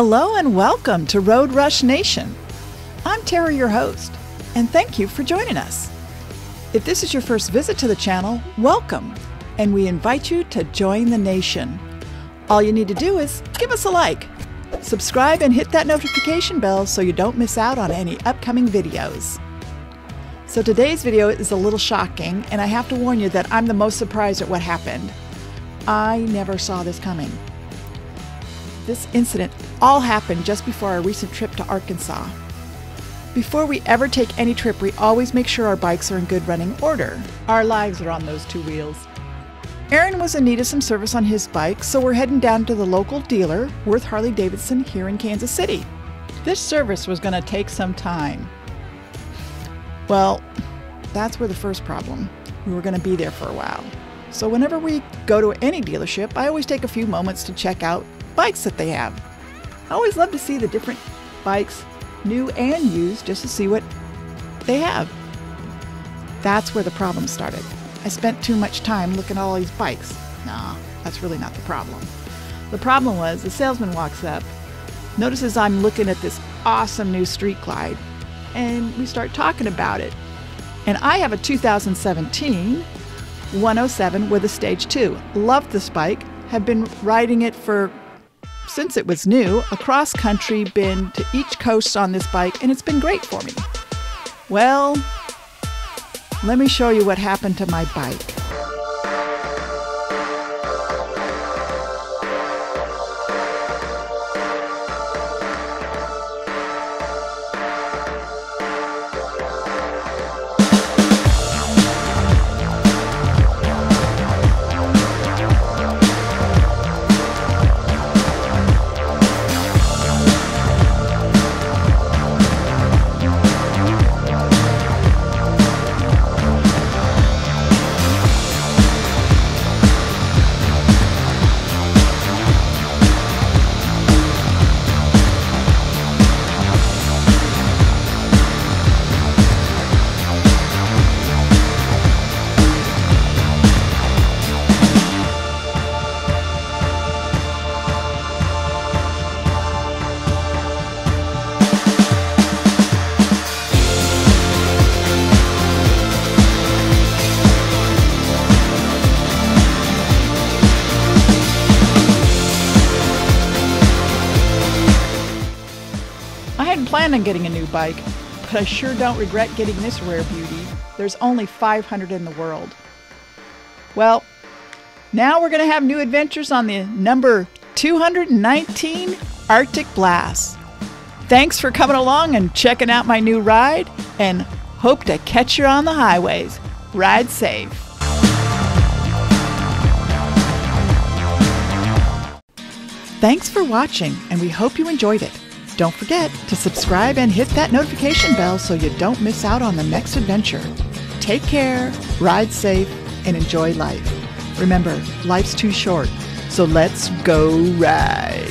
Hello and welcome to Road Rush Nation. I'm Tara, your host, and thank you for joining us. If this is your first visit to the channel, welcome, and we invite you to join the nation. All you need to do is give us a like, subscribe, and hit that notification bell so you don't miss out on any upcoming videos. So today's video is a little shocking, and I have to warn you that I'm the most surprised at what happened. I never saw this coming. This incident all happened just before our recent trip to Arkansas. Before we ever take any trip, we always make sure our bikes are in good running order. Our lives are on those two wheels. Aaron was in need of some service on his bike, so we're heading down to the local dealer, Worth Harley Davidson, here in Kansas City. This service was going to take some time. Well, that's where the first problem. We were going to be there for a while. So whenever we go to any dealership, I always take a few moments to check out bikes that they have. I always love to see the different bikes, new and used, just to see what they have. That's where the problem started. I spent too much time looking at all these bikes. Nah, that's really not the problem. The problem was the salesman walks up, notices I'm looking at this awesome new Street Glide, and we start talking about it. And I have a 2017 107 with a Stage 2. Love this bike, have been riding it for since it was new, across country, been to each coast on this bike, and it's been great for me. Well, let me show you what happened to my bike. Planned on getting a new bike, but I sure don't regret getting this rare beauty. There's only 500 in the world. Well, now we're going to have new adventures on the number 219 Arctic Blast. Thanks for coming along and checking out my new ride, and hope to catch you on the highways. Ride safe. Thanks for watching, and we hope you enjoyed it. Don't forget to subscribe and hit that notification bell so you don't miss out on the next adventure. Take care, ride safe, and enjoy life. Remember, life's too short, so let's go ride.